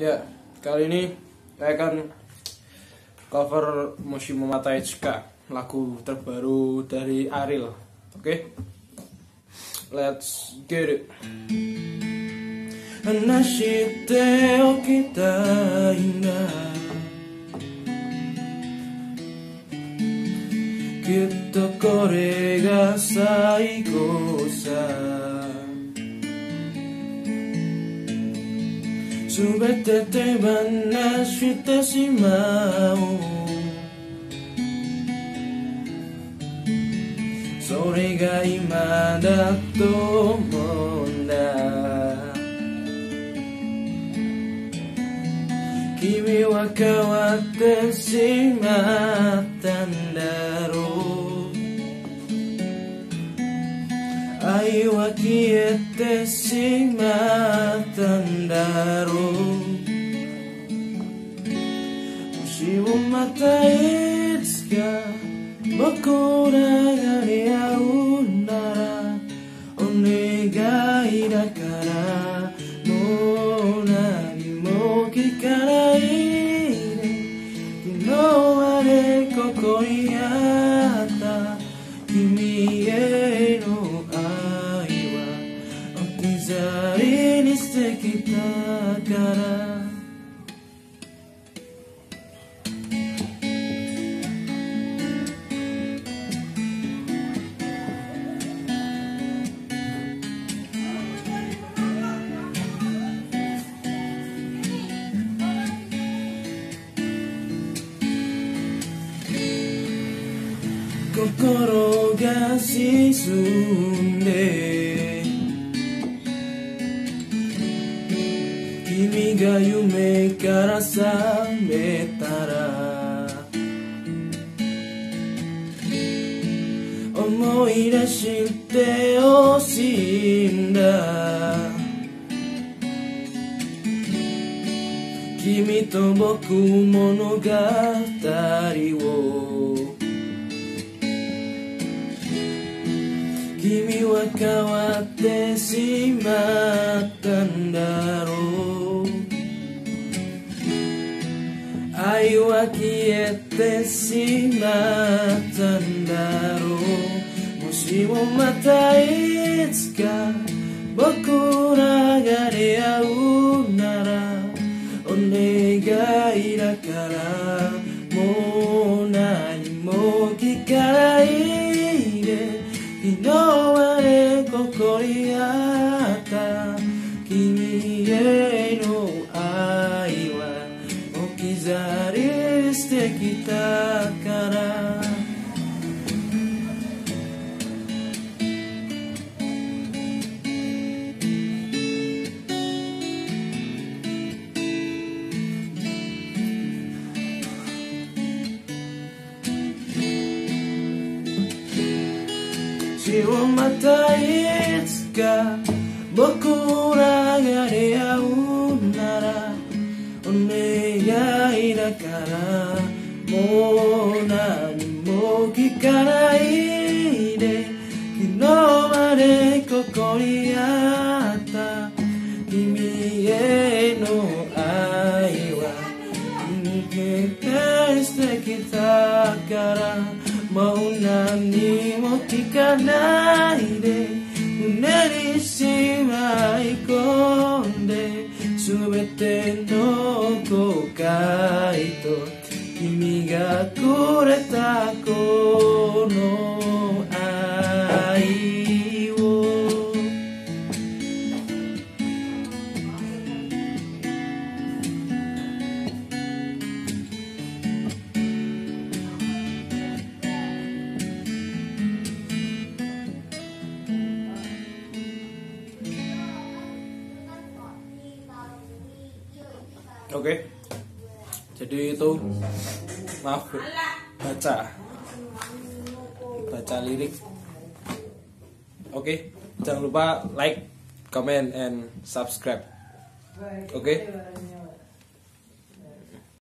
Ya, kali ini saya akan cover Mushimo Mataichika, lagu terbaru dari Ariel. Oke, let's get it. 話しておきたいなきっとこれが最後さ すべて手放してしまおう。それが今だと思うんだ。君は変わってしまったんだろう。愛は消えてしまったんだろう。もしもまたいつか僕らが出会うならお願いだからもう何も聞かないで。昨日までここにあっから。心が沈んでが夢から覚めたら思い出してほしいんだ。君と僕物語を君は変わってしまったんだ。愛は消えてしまったんだろう。もしもまたいつか僕らが出会うならお願いだからもう何も聞かないで。昨日までここにあった君へのしをまたいつか僕らが出会うならお願いだからもう何も聞かないかないで胸にしまい込んで全ての後悔と君が Oke. Jadi itu maaf baca baca lirik. Oke, jangan lupa like, comment and subscribe. Oke.